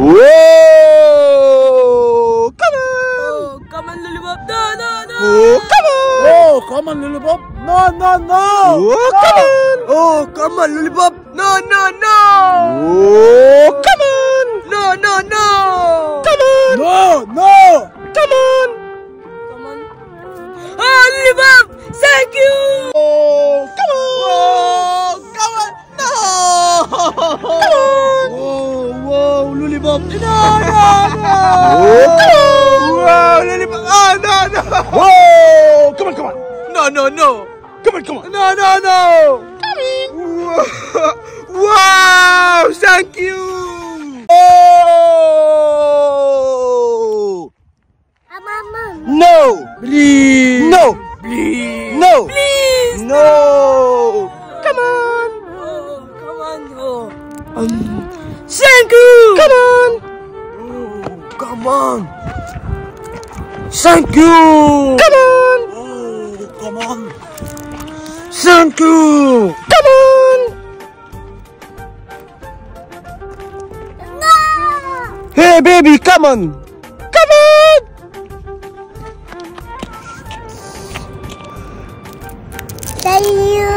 Whoa! Come on! Oh, come on, lollipop. No, no, no. Oh, come on! Oh, come on, lollipop. No, no, no. Oh, come on! Oh, come on, lollipop. No, no, no. Oh, come on! No, no, no. Come on! No, no. Come on! Come on. Oh, lollipop. Thank you. Oh, come on! Oh, come on. No. Whoa, whoa, lollipop. No, no, no. Oh, come on! Wow, lollipop. Oh, ah, no, no. Whoa! Come on, come on! No, no, no. Come on, come on! No, no, no. Wow, thank you. Oh! No! Please. No! Please. No! Please. No! Um, Sanku! Come on! Oh, come on! Sanku! Come on! Oh, come on! Sanku! Come on! No! Hey, baby, come on! Come on! Thank you.